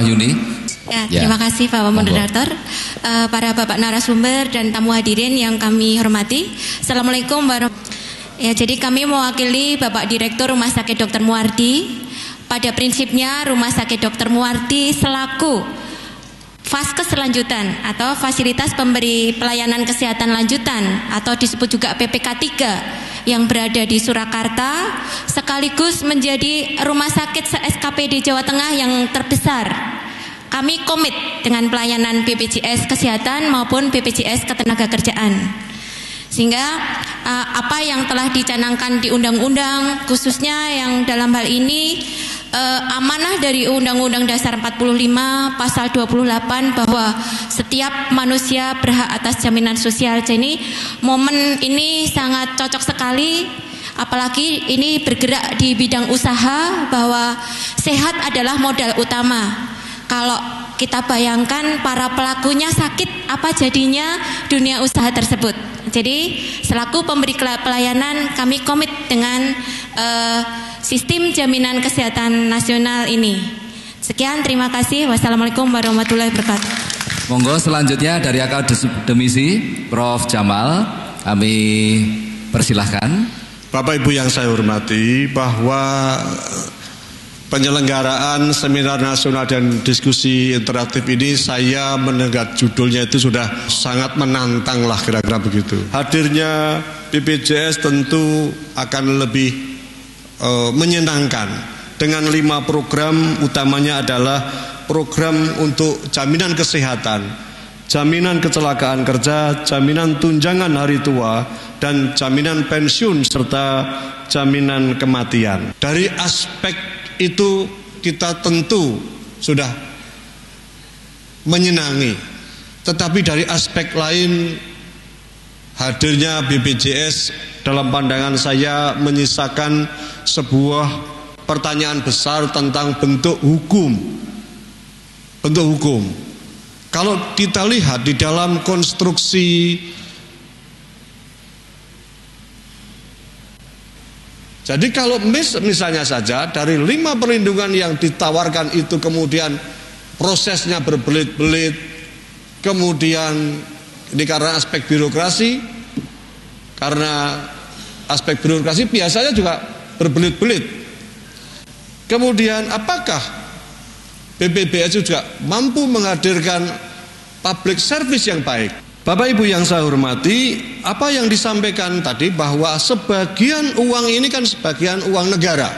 Wahyuni. Ya, ya. terima kasih Pak Moderator, uh, para Bapak narasumber dan tamu hadirin yang kami hormati. Assalamualaikum warahmatullahi Ya, jadi kami mewakili Bapak Direktur Rumah Sakit Dr. Muardi. Pada prinsipnya Rumah Sakit Dr. Muardi selaku Faskes lanjutan atau fasilitas pemberi pelayanan kesehatan lanjutan atau disebut juga PPK 3 yang berada di Surakarta sekaligus menjadi rumah sakit SKPD Jawa Tengah yang terbesar. Kami komit dengan pelayanan BPJS kesehatan maupun BPJS ketenagakerjaan. Sehingga uh, apa yang telah dicanangkan di undang-undang khususnya yang dalam hal ini uh, amanah dari Undang-Undang Dasar 45 pasal 28 bahwa setiap manusia berhak atas jaminan sosial. Jadi momen ini sangat cocok sekali apalagi ini bergerak di bidang usaha bahwa sehat adalah modal utama. Kalau kita bayangkan para pelakunya sakit apa jadinya dunia usaha tersebut. Jadi selaku pemberi pelayanan kami komit dengan uh, sistem jaminan kesehatan nasional ini. Sekian terima kasih. Wassalamualaikum warahmatullahi wabarakatuh. Monggo selanjutnya dari akademisi Prof Jamal kami persilahkan. Bapak Ibu yang saya hormati bahwa penyelenggaraan seminar nasional dan diskusi interaktif ini saya mendengar judulnya itu sudah sangat menantang lah kira-kira begitu. Hadirnya BPJS tentu akan lebih uh, menyenangkan dengan lima program utamanya adalah program untuk jaminan kesehatan, jaminan kecelakaan kerja, jaminan tunjangan hari tua, dan jaminan pensiun serta jaminan kematian. Dari aspek itu kita tentu sudah menyenangi, tetapi dari aspek lain hadirnya BPJS dalam pandangan saya menyisakan sebuah pertanyaan besar tentang bentuk hukum. Bentuk hukum. Kalau kita lihat di dalam konstruksi Jadi kalau mis, misalnya saja dari lima perlindungan yang ditawarkan itu kemudian prosesnya berbelit-belit, kemudian ini karena aspek birokrasi, karena aspek birokrasi biasanya juga berbelit-belit. Kemudian apakah BPBS juga mampu menghadirkan public service yang baik? Bapak Ibu yang saya hormati, apa yang disampaikan tadi bahwa sebagian uang ini kan sebagian uang negara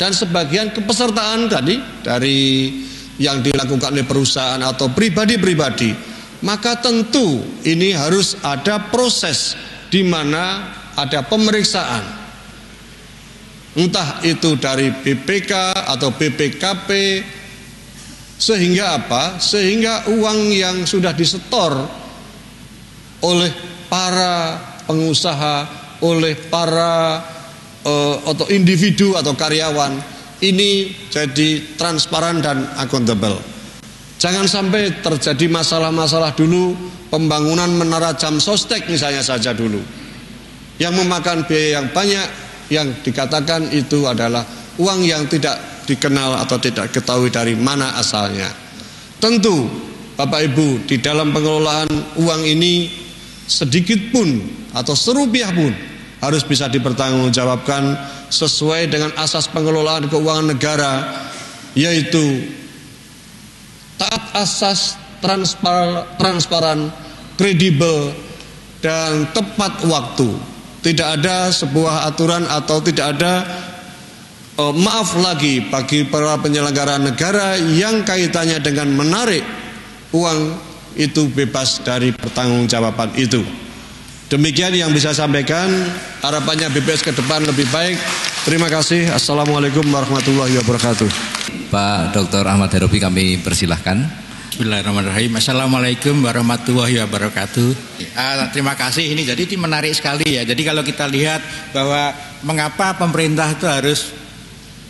dan sebagian kepesertaan tadi dari yang dilakukan oleh perusahaan atau pribadi-pribadi, maka tentu ini harus ada proses di mana ada pemeriksaan entah itu dari BPK atau BPKP sehingga apa? Sehingga uang yang sudah disetor oleh para pengusaha, oleh para uh, atau individu atau karyawan ini jadi transparan dan akuntabel. Jangan sampai terjadi masalah-masalah dulu pembangunan menara jam sostek misalnya saja dulu yang memakan biaya yang banyak yang dikatakan itu adalah uang yang tidak dikenal atau tidak ketahui dari mana asalnya. Tentu Bapak Ibu di dalam pengelolaan uang ini sedikit pun atau serupiah pun harus bisa dipertanggungjawabkan sesuai dengan asas pengelolaan keuangan negara yaitu asas transparan, transparan kredibel dan tepat waktu tidak ada sebuah aturan atau tidak ada uh, maaf lagi bagi para penyelenggara negara yang kaitannya dengan menarik uang itu bebas dari pertanggungjawaban itu. Demikian yang bisa sampaikan. Harapannya BPS ke depan lebih baik. Terima kasih. Assalamualaikum warahmatullahi wabarakatuh. Pak Dr. Ahmad Herobi kami persilahkan. Bismillahirrahmanirrahim. Assalamualaikum warahmatullahi wabarakatuh. Uh, terima kasih. Ini jadi ini menarik sekali ya. Jadi kalau kita lihat bahwa mengapa pemerintah itu harus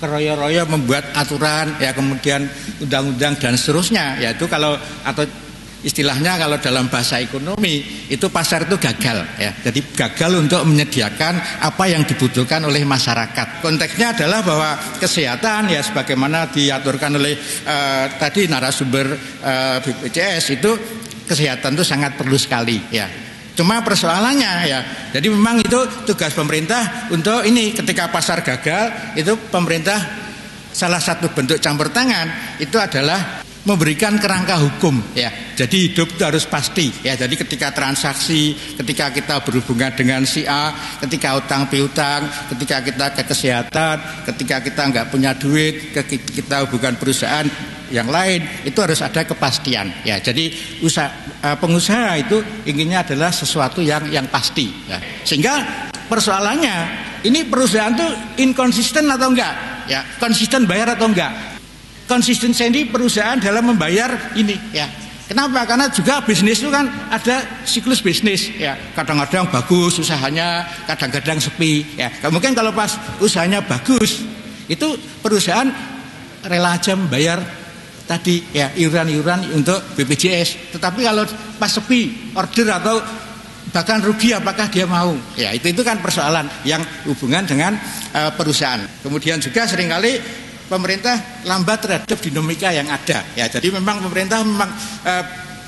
keroyo-royo membuat aturan ya kemudian undang-undang dan seterusnya yaitu kalau atau istilahnya kalau dalam bahasa ekonomi itu pasar itu gagal ya. Jadi gagal untuk menyediakan apa yang dibutuhkan oleh masyarakat. Konteksnya adalah bahwa kesehatan ya sebagaimana diaturkan oleh uh, tadi narasumber uh, BPJS itu kesehatan itu sangat perlu sekali ya. Cuma persoalannya ya, jadi memang itu tugas pemerintah untuk ini ketika pasar gagal itu pemerintah salah satu bentuk campur tangan itu adalah memberikan kerangka hukum ya. Jadi hidup itu harus pasti ya. Jadi ketika transaksi, ketika kita berhubungan dengan si A, ketika utang piutang, ketika kita ke kesehatan, ketika kita nggak punya duit, kita hubungan perusahaan yang lain itu harus ada kepastian ya. Jadi usaha eh, pengusaha itu inginnya adalah sesuatu yang yang pasti ya. Sehingga persoalannya ini perusahaan tuh inkonsisten atau enggak ya konsisten bayar atau enggak konsistensi ini perusahaan dalam membayar ini ya. Kenapa? Karena juga bisnis itu kan ada siklus bisnis ya. Kadang-kadang bagus usahanya, kadang-kadang sepi ya. Mungkin kalau pas usahanya bagus, itu perusahaan rela aja membayar tadi ya iuran-iuran untuk BPJS. Tetapi kalau pas sepi order atau bahkan rugi apakah dia mau? Ya itu itu kan persoalan yang hubungan dengan uh, perusahaan. Kemudian juga sering kali pemerintah lambat terhadap dinamika yang ada. Ya, jadi memang pemerintah memang uh,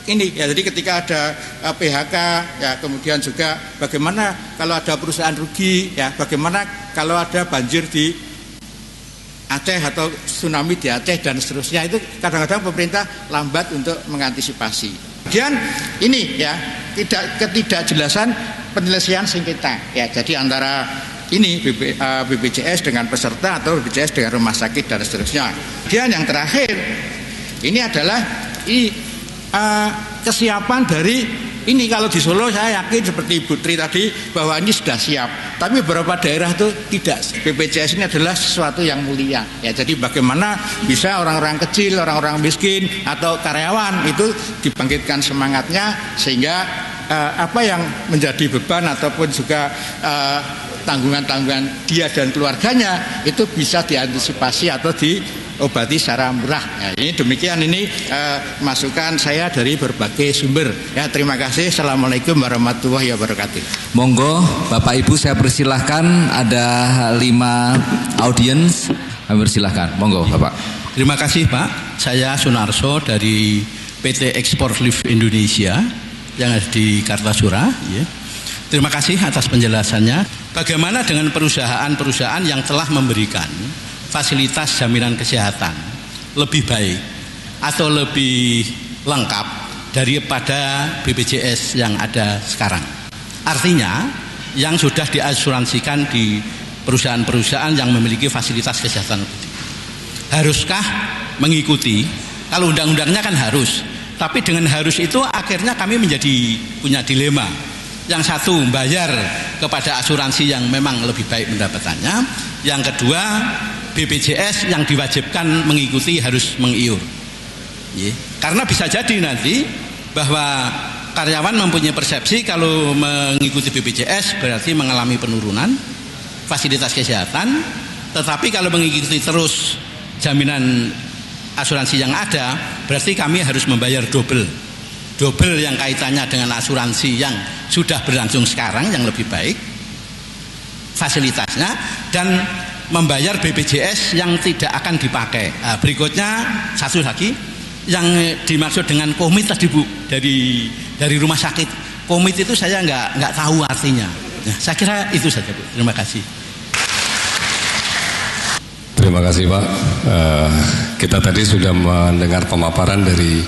ini ya jadi ketika ada eh, PHK ya kemudian juga bagaimana kalau ada perusahaan rugi ya bagaimana kalau ada banjir di Aceh atau tsunami di Aceh dan seterusnya itu kadang-kadang pemerintah lambat untuk mengantisipasi. Kemudian ini ya tidak ketidakjelasan penyelesaian sengketa ya jadi antara ini BP, BPJS dengan peserta atau BPJS dengan rumah sakit dan seterusnya. Dan yang terakhir ini adalah i, uh, kesiapan dari ini kalau di Solo saya yakin seperti Ibu Tri tadi bahwa ini sudah siap. Tapi beberapa daerah itu tidak. BPJS ini adalah sesuatu yang mulia. Ya, jadi bagaimana bisa orang-orang kecil, orang-orang miskin atau karyawan itu dibangkitkan semangatnya sehingga uh, apa yang menjadi beban ataupun juga uh, tanggungan-tanggungan dia dan keluarganya itu bisa diantisipasi atau diobati secara murah. Ya, ini demikian ini uh, masukan saya dari berbagai sumber. Ya, terima kasih. Assalamualaikum warahmatullahi wabarakatuh. Monggo Bapak Ibu saya persilahkan ada lima audiens. Kami persilahkan. Monggo Bapak. Terima kasih Pak. Saya Sunarso dari PT Export Lift Indonesia yang ada di Kartasura. Ya. Terima kasih atas penjelasannya. Bagaimana dengan perusahaan-perusahaan yang telah memberikan fasilitas jaminan kesehatan? Lebih baik atau lebih lengkap daripada BPJS yang ada sekarang? Artinya, yang sudah diasuransikan di perusahaan-perusahaan yang memiliki fasilitas kesehatan haruskah mengikuti? Kalau undang-undangnya kan harus, tapi dengan harus itu akhirnya kami menjadi punya dilema. Yang satu bayar kepada asuransi yang memang lebih baik pendapatannya. Yang kedua BPJS yang diwajibkan mengikuti harus mengiur. Karena bisa jadi nanti bahwa karyawan mempunyai persepsi kalau mengikuti BPJS berarti mengalami penurunan fasilitas kesehatan, tetapi kalau mengikuti terus jaminan asuransi yang ada berarti kami harus membayar double double yang kaitannya dengan asuransi yang sudah berlangsung sekarang yang lebih baik fasilitasnya dan membayar BPJS yang tidak akan dipakai. Nah, berikutnya satu lagi yang dimaksud dengan komit tadi bu dari dari rumah sakit. Komit itu saya nggak nggak tahu artinya. Nah, saya kira itu saja bu. Terima kasih. Terima kasih Pak. Uh, kita tadi sudah mendengar pemaparan dari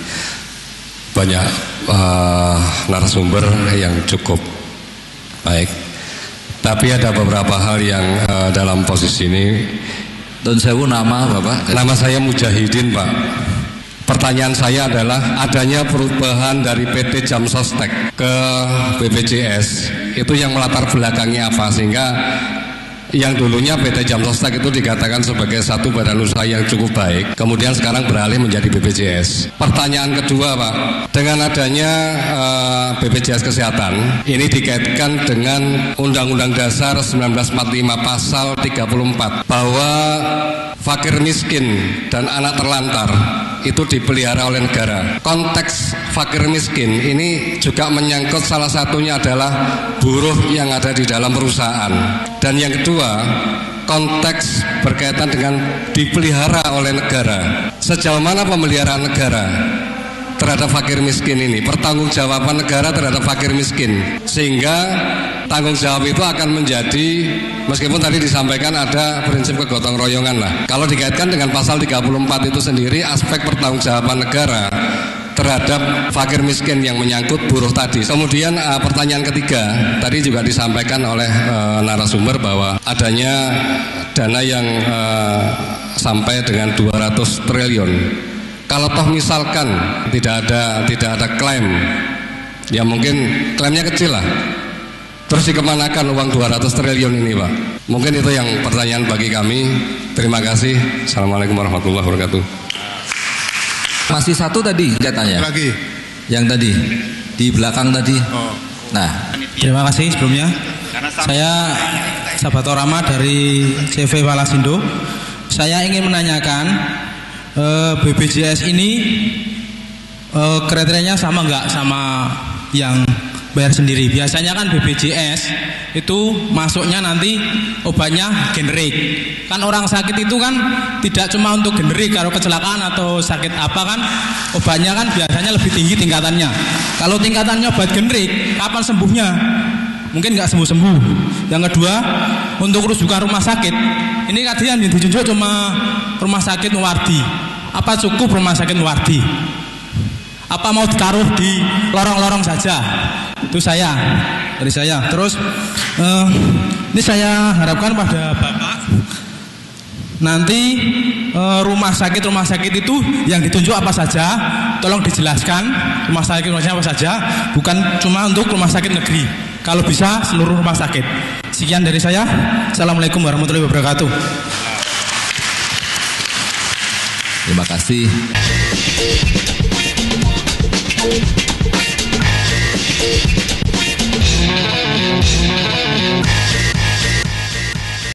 banyak uh, narasumber yang cukup baik. Tapi ada beberapa hal yang uh, dalam posisi ini. Don Sewu nama Bapak? Nama saya Mujahidin Pak. Pertanyaan saya adalah adanya perubahan dari PT Jam Sostek ke BPJS itu yang melatar belakangnya apa sehingga yang dulunya PT Jam Sostek itu dikatakan sebagai satu badan usaha yang cukup baik, kemudian sekarang beralih menjadi BPJS. Pertanyaan kedua, Pak, dengan adanya uh, eh, BPJS Kesehatan, ini dikaitkan dengan Undang-Undang Dasar 1945 pasal 34 bahwa fakir miskin dan anak terlantar itu dipelihara oleh negara. Konteks fakir miskin ini juga menyangkut salah satunya adalah buruh yang ada di dalam perusahaan. Dan yang kedua, konteks berkaitan dengan dipelihara oleh negara. Sejauh mana pemeliharaan negara terhadap fakir miskin ini, pertanggungjawaban negara terhadap fakir miskin, sehingga tanggung jawab itu akan menjadi meskipun tadi disampaikan ada prinsip kegotong royongan lah. Kalau dikaitkan dengan pasal 34 itu sendiri aspek pertanggungjawaban negara terhadap fakir miskin yang menyangkut buruh tadi. Kemudian uh, pertanyaan ketiga, tadi juga disampaikan oleh uh, narasumber bahwa adanya dana yang uh, sampai dengan 200 triliun kalau toh misalkan tidak ada tidak ada klaim, ya mungkin klaimnya kecil lah. Terus dikemanakan uang 200 triliun ini Pak? Mungkin itu yang pertanyaan bagi kami. Terima kasih. Assalamualaikum warahmatullahi wabarakatuh. Masih satu tadi katanya. Lagi. Yang tadi di belakang tadi. Oh. Nah, terima kasih sebelumnya. Saya Sabato Rama dari CV Walasindo. Saya ingin menanyakan eh, BPJS ini uh, kriterianya sama nggak sama yang bayar sendiri. Biasanya kan BPJS itu masuknya nanti obatnya generik. Kan orang sakit itu kan tidak cuma untuk generik kalau kecelakaan atau sakit apa kan obatnya kan biasanya lebih tinggi tingkatannya. Kalau tingkatannya obat generik, kapan sembuhnya? Mungkin nggak sembuh-sembuh. Yang kedua, untuk rujukan rumah sakit, ini kajian yang dijunjuk cuma rumah sakit Muwardi apa cukup rumah sakit Wardi? Apa mau ditaruh di lorong-lorong saja? Itu saya dari saya. Terus uh, ini saya harapkan pada Bapak nanti uh, rumah sakit rumah sakit itu yang ditunjuk apa saja? Tolong dijelaskan rumah sakit rumah sakit apa saja, bukan cuma untuk rumah sakit negeri. Kalau bisa seluruh rumah sakit. Sekian dari saya. Assalamualaikum warahmatullahi wabarakatuh. Terima kasih.